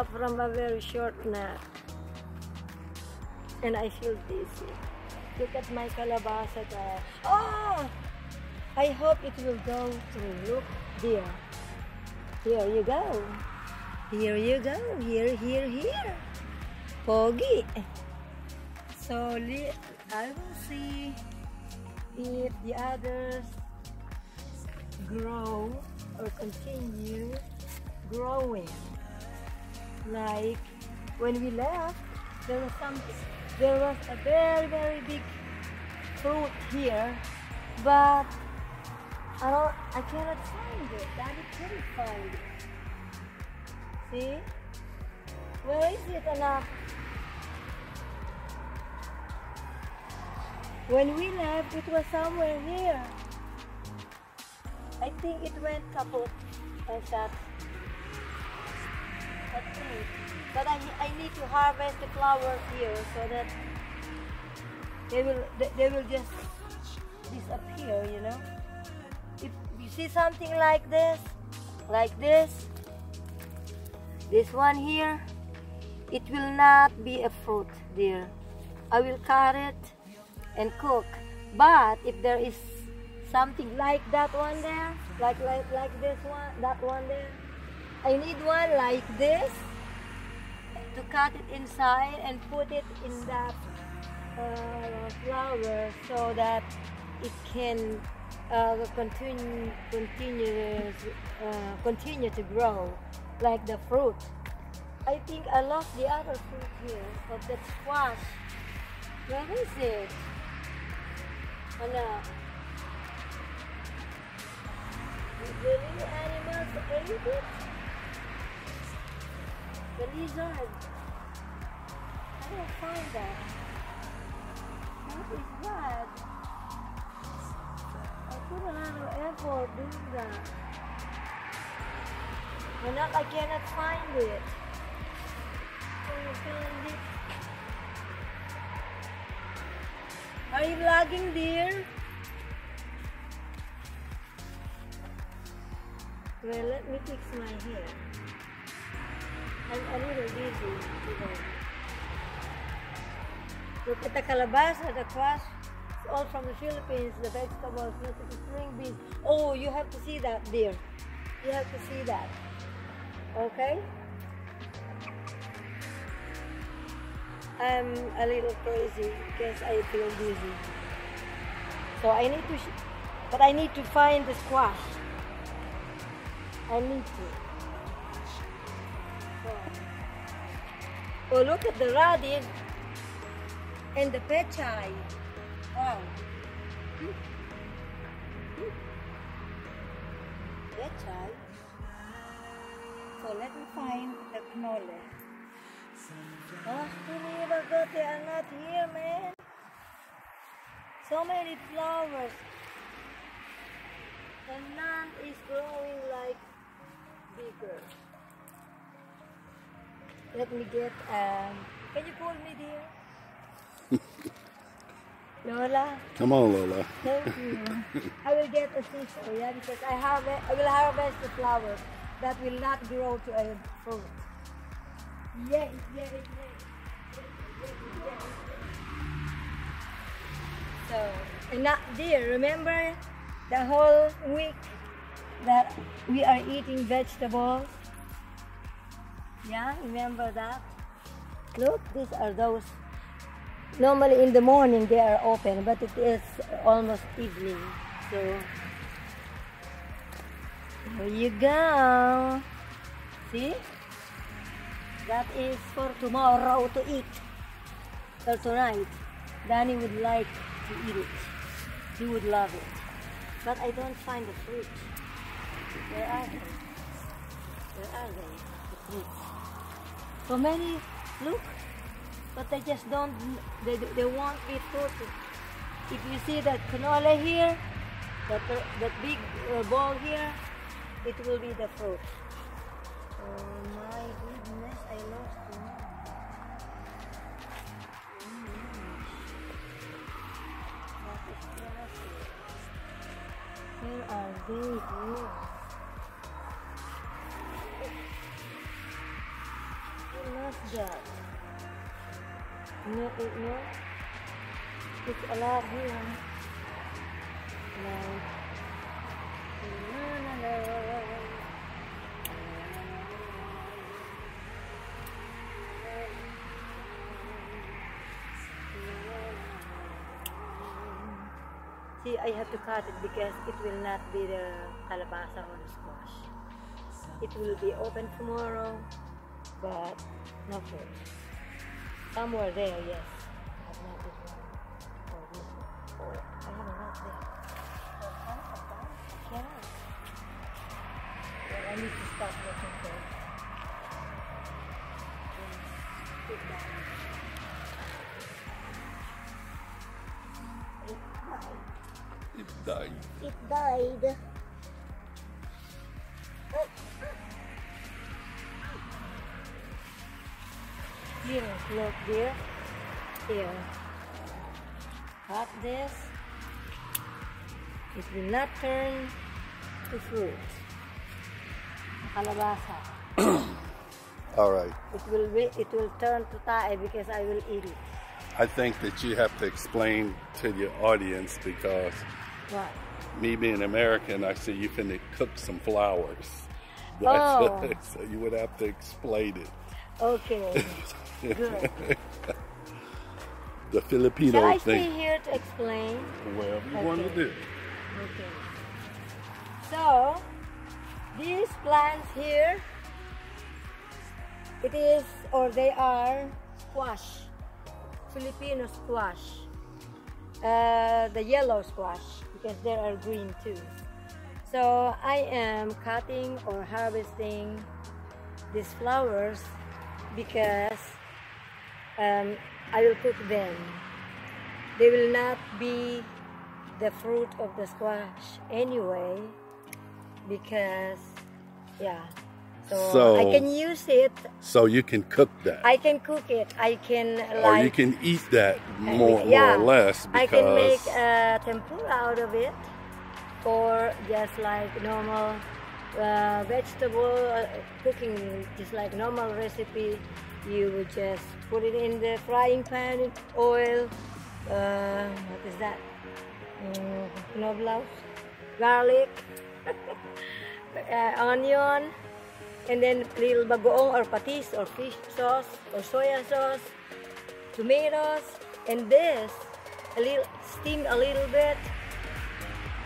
up from a very short nap. And I feel dizzy. Look at my calabasa there. Oh! I hope it will go through. Look, dear. Here you go. Here you go. Here, here, here. Pogi. So I will see if the others grow or continue growing. Like when we left, there was some there was a very very big fruit here, but I don't I cannot find it. Daddy couldn't find it. See? Where is it, anak? When we left, it was somewhere here. I think it went kaput and think. But I, I need to harvest the flowers here so that they will they, they will just disappear, you know. If you see something like this, like this, this one here, it will not be a fruit, dear. I will cut it and cook. But if there is something like that one there, like like like this one, that one there, I need one like this to cut it inside and put it in that uh, flower so that it can uh, continue continue uh, continue to grow like the fruit. I think I lost the other fruit here of that squash. Where is it? Ano? The little animals ate it? The lizard. I don't find that. Is that? I put a lot of effort doing that. But not, I cannot find it. Can you find it? Are you vlogging, dear? Well, let me fix my hair. I'm a little busy today. Look at the calabasa, the crush. It's all from the Philippines, the vegetables, look at the string beans. Oh, you have to see that, dear. You have to see that. Okay? I'm a little crazy because I feel dizzy. So I need to, but I need to find the squash. I need to. Oh, look at the radish and the pechay. Wow. Hmm. Pechay. So let me find the cannoli. Oh, they are not here, man. So many flowers. And none is growing like bigger. Let me get, um, can you pull me, dear? Lola, Come on, Lola. thank you. I will get a scissor, yeah, because I have I will harvest the flowers that will not grow to a fruit. Yay, yay, yay. So, and not dear, remember the whole week that we are eating vegetables? Yeah, remember that? Look, these are those. Normally in the morning they are open, but it is almost evening. So, here you go. See? That is for tomorrow to eat. Or tonight. Danny would like to eat it. He would love it. But I don't find the fruit. Where are they? Where are they? roots. So many look, but they just don't, they, they won't be turtle. If you see that canola here, that, uh, that big uh, ball here, it will be the fruit. Oh my goodness, I lost you. Where are they? Here? Love that. No, it, no. It's a lot here. Like. See, I have to cut it because it will not be the calabasa or the squash. It will be open tomorrow, but not sure. Somewhere there, yes. But not this one. Or this one. Or I have a lot there. Yeah. Well, I need to stop looking first. It down. It died. It died. Look there. Here. Cut this. It will not turn to fruit. Calabasa. All right. It will be, it will turn to tae because I will eat it. I think that you have to explain to your audience because What? me being American, I see you finna cook some flowers. Oh. so you would have to explain it. Okay. Good. the Filipino Shall I stay here to explain? Whatever you want to do. Okay. So, these plants here, it is, or they are squash, Filipino squash. Uh, the yellow squash, because there are green too. So, I am cutting or harvesting these flowers because um, I will cook them. They will not be the fruit of the squash anyway because yeah so, So- i can use it So you can cook that. i can cook it i can Like, or you can eat that more, yeah, more or less i can make a tempura out of it or just like normal uh, vegetable uh, cooking just like normal recipe. You would just put it in the frying pan oil uh, what is that? Mm, knoblauch garlic uh, onion and then little bagoong or patis or fish sauce or soya sauce tomatoes and this a little steam a little bit.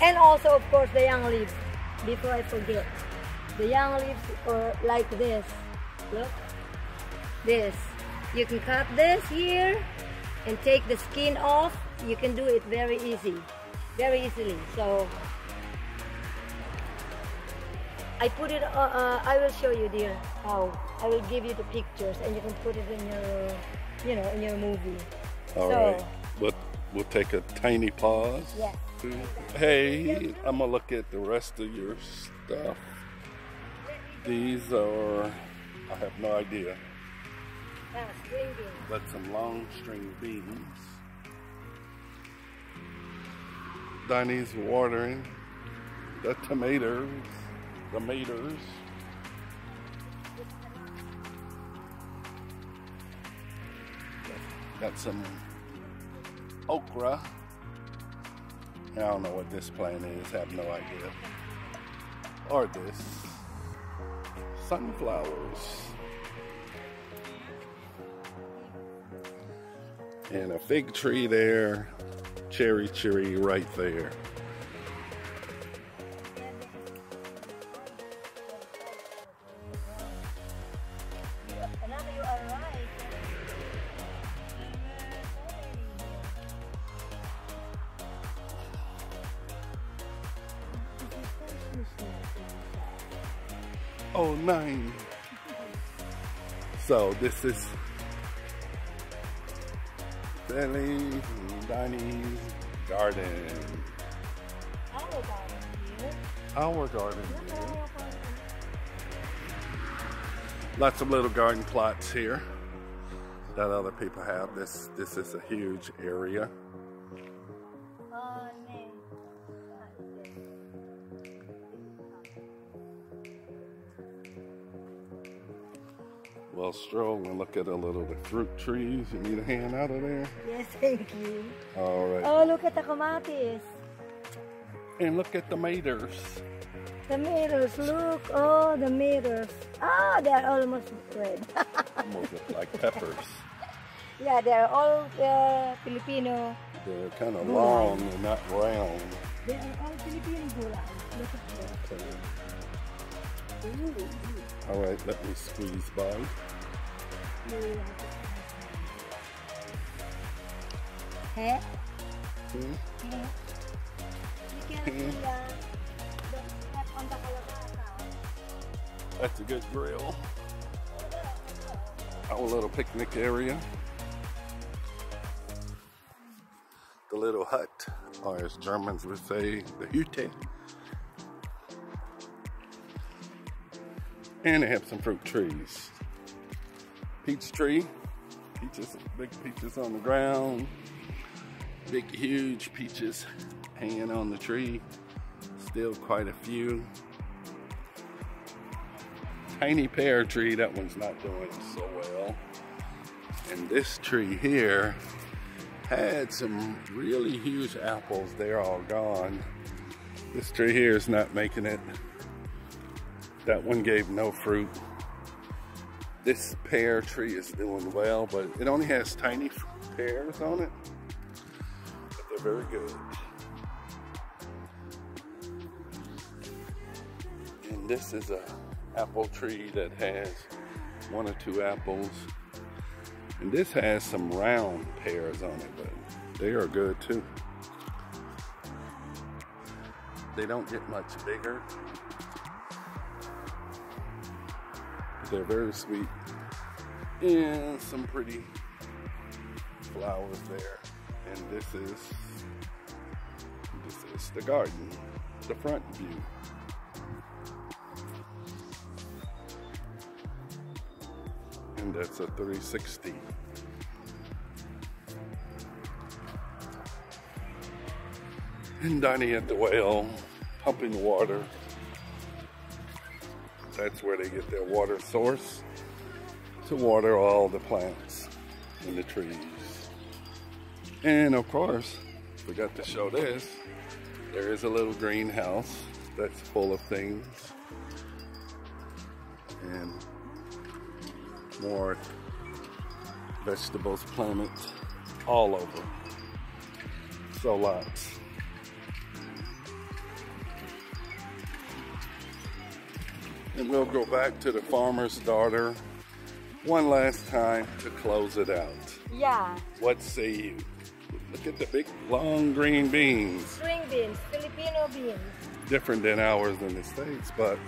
And also of course the young leaves before I forget. The young leaves are like this. Look. This. You can cut this here and take the skin off. You can do it very easy. Very easily. So I put it uh, uh, I will show you dear how. I will give you the pictures and you can put it in your you know in your movie. All so right. We'll, we'll take a tiny pause. yes Hey, I'm gonna look at the rest of your stuff. These are, I have no idea, that's string beans. but some long string beans. Donnie's watering the tomatoes, tomatoes. Got some okra. I don't know what this plant is, have no idea. Or this. Sunflowers. And a fig tree there. Cherry tree right there. Oh, nine. So this is Billy Donnie's garden. Our garden here. Our garden. Our garden. Lots of little garden plots here that other people have. This this is a huge area. Look at a little of the fruit trees. You need a hand out of there? Yes, thank you. All right. Oh, look at the clematis. And look at the maters. The mirrors, look. Oh, the mirrors. Oh, they are almost red. Almost look like peppers. yeah, they are all uh, Filipino. They're kind of long and not round. They are all Filipino gulay. Look at that. Ooh. All right, let me squeeze by. Heh? Hmm? Heh? You can. That's a good grill. Our little picnic area. The little hut, or as Germans would say, the Hütte. And they have some fruit trees. Peach tree, peaches, big peaches on the ground. Big, huge peaches hanging on the tree. Still quite a few tiny pear tree, that one's not doing so well. And this tree here had some really huge apples. They're all gone. This tree here is not making it. That one gave no fruit. This pear tree is doing well, but it only has tiny pears on it. But they're very good. And this is a apple tree that has one or two apples. And this has some round pears on it, but they are good too. They don't get much bigger. They're very sweet. And some pretty flowers there. And this is this is the garden, the front view. and that's a 360. And Donnie at the well, pumping water. That's where they get their water source to water all the plants and the trees. And of course, forgot to show this, there is a little greenhouse that's full of things. And more vegetables planted all over. So lots. And we'll go back to the farmer's daughter one last time to close it out. Yeah, What say you? Look at the big long green beans. string beans, Filipino beans. Different than ours in the States, but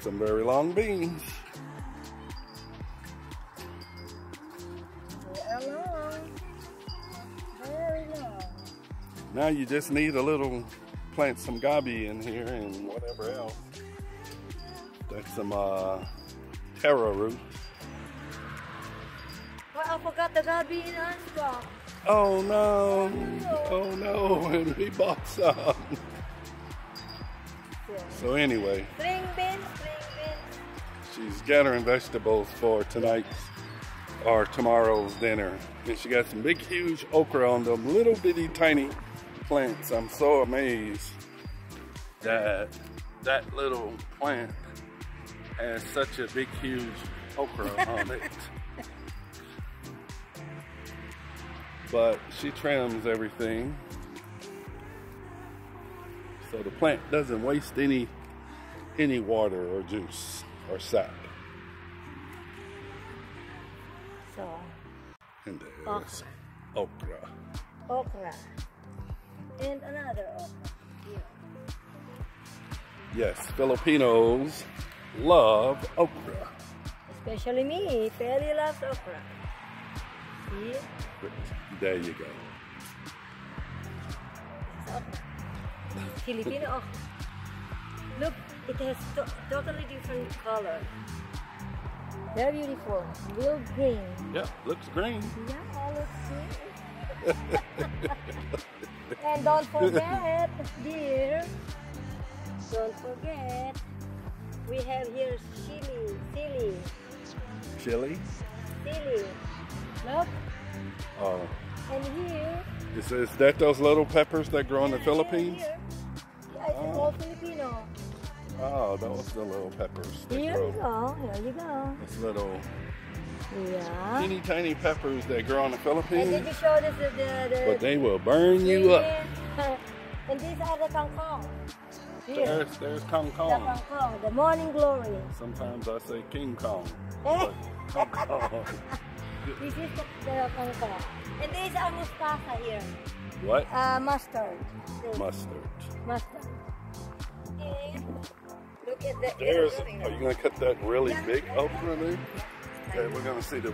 some very long beans. Long. Very long. Now you just need a little, plant some gabi in here and whatever else. That's some uh, taro root. I forgot the our stock. Oh no, oh no, and we bought some. Yeah. So anyway, String beans, string beans. she's gathering vegetables for tonight's or tomorrow's dinner. And she got some big, huge okra on them little bitty tiny plants. I'm so amazed that that little plant has such a big, huge okra on it. But she trims everything. So the plant doesn't waste any any water or juice or sap. So, And there's okra. okra. And another okra. Here. Yes, Filipinos love okra. Especially me, Fely loves okra. See? There you go. Filipino okra. Look, it has to totally different color. Very beautiful. Real green. Yeah, looks green. Yeah, looks good. and don't forget, dear, don't forget, we have here chili, chili. chili. Chili. Look. Oh, And here. is, is that those little peppers that grow in the Philippines? Here, Yeah, it's Oh. all Filipino. Oh, those the little peppers Here you go. Here you go. Those little Yeah. teeny tiny peppers that grow in the And did Philippines. you show this the the, the But they will burn you up. and these are the kangkong. Here. There's there's Kong The Kong. kangkong, the morning glory. Sometimes I say King Kong. Kong Kong. This is the, the kangkong. And these are mustasa here. What? Uh, mustard. This, Mustard. Mustard. And look at the. There's. Are you gonna cut that really big okra there? Okay, we're gonna see the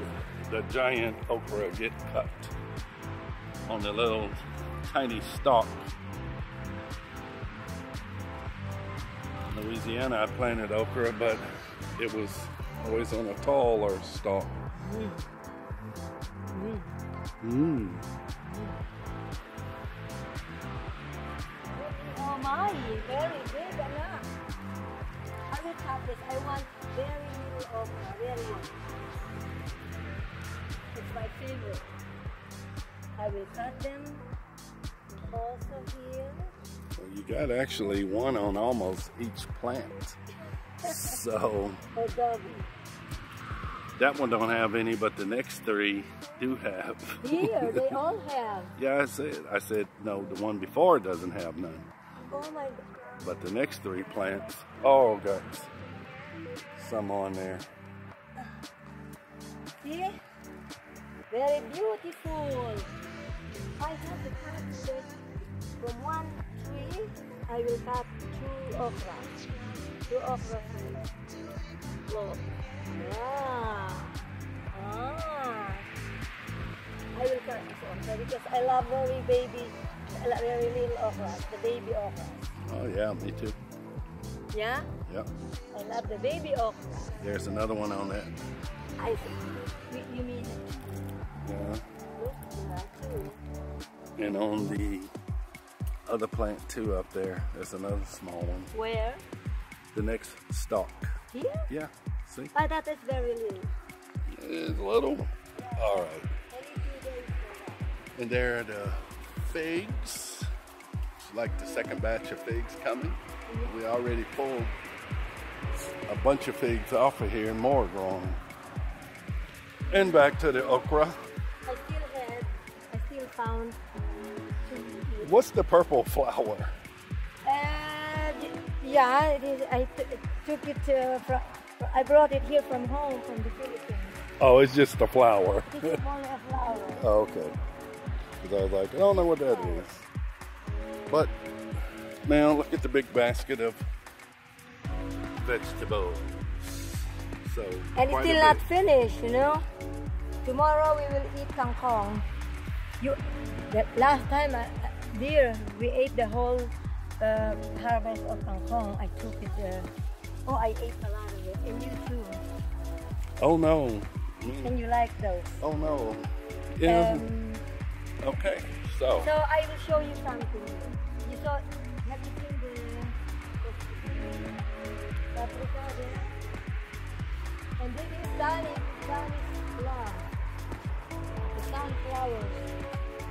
the giant okra get cut on the little tiny stalk. In Louisiana, I planted okra, but it was always on a taller stalk. Mmm. Oh my, very big enough. I will cut this. I want very little okra, very. It's my favorite. I will cut them. Also here. Well, you got actually one on almost each plant. So oh, Adobe. that one don't have any, but the next three do have. Here, they all have. Yeah, I said. I said no. The one before doesn't have none, Oh my god. but the next three plants all got some on there. See? Very beautiful. I have cut this from one tree. I will cut two okra. Two okra trees. Look. Yeah. Ah. I will cut this okra because I love very baby, very little okra, the baby okra. Oh yeah, me too. Yeah? Yep. I love the baby okra. There's another one on that. I think. You, mean, Yeah. look, yeah, too. And on the other plant too up there, there's another small one. Where? The next stalk. Here? Yeah. See? Oh, I thought it's very little. It's little. All right. And there are the figs. It's like the second batch of figs coming. We already pulled a bunch of figs off of here and more growing. And back to the okra. I still had, I still found two. What's the purple flower? And yeah, it is, I took it uh, from, I brought it here from home, from the Philippines. Oh, it's just a flower. Is only a flower. Oh, okay. Because I was like, I don't know what that is. But now look at the big basket of vegetables. So And it's still not finished, you know. Tomorrow we will eat kangkong. You, the last time, uh, dear, we ate the whole uh, harvest of kangkong. I took it. Uh, oh, I ate a lot of it, and you too. Oh no. Mm. And you like those. Oh no. Yeah. Um, okay. So so I will show you something. You saw, have you seen the paprika there? And this is Danny, Danny's flower. The sunflowers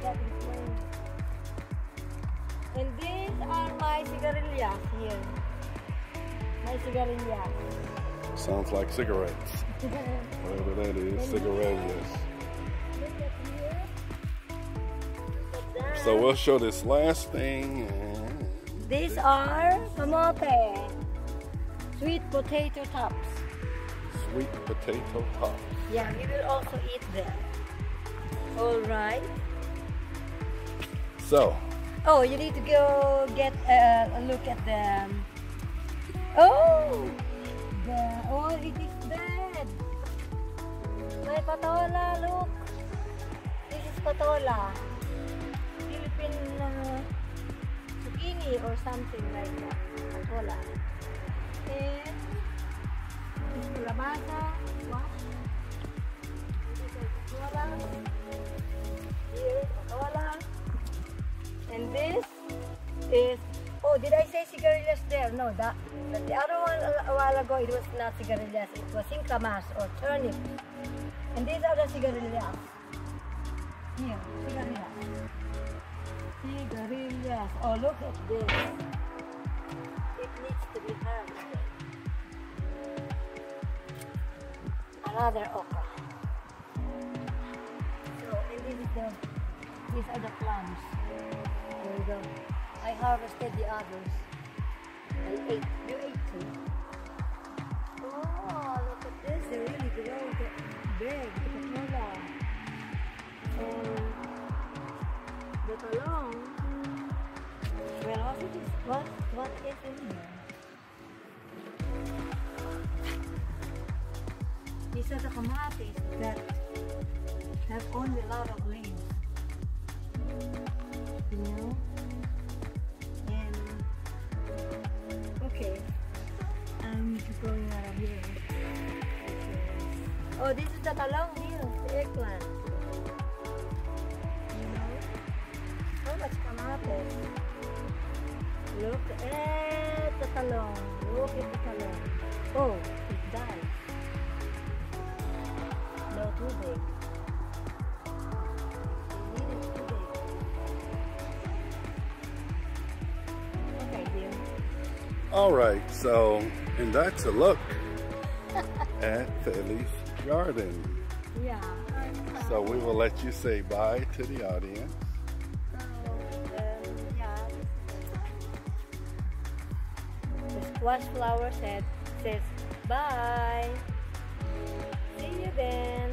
that is growing. And these are my cigarillas here. My cigarillas. sounds like cigarettes. Whatever that is, cigarettes. So we'll show this last thing. These are kamote. Sweet potato tops. Sweet potato tops. Yeah, we will also eat them. All right. So Oh, you need to go get uh, a look at them. Oh, the oh, it is dead. My patola, look. This is patola. or something like that. Wala. Then, labasa, wash. Wala. Here, wala. And this is, oh, did I say cigarillas there? No, that, But the other one a while ago, it was not cigarillas. It was incamas or turnips. And these are the cigarillas. Here, cigarillas. Sigarilyas. Oh, look at this. It needs to be harvested. Another okra. So, and this is the, these are the plums. There you go. I harvested the others. I ate. You ate too. Oh, look at this. They really grow big. Coca-Cola. Oh, the talong. Well, what is this? What, what is in here? These are the kamatis that have only a lot of leaves. You know? And okay, I'm going out of here. Oh, this is the talong here, the eggplant. You know? How much kamatis? Look at the talong. Look at the talong. Oh, it died. No, too big. It is too. Okay. All right, so, and that's a look at Fely's garden. Yeah. So we will let you say bye to the audience. Wash Flower said, says bye. See you then.